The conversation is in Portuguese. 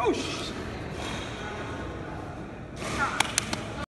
Oxi.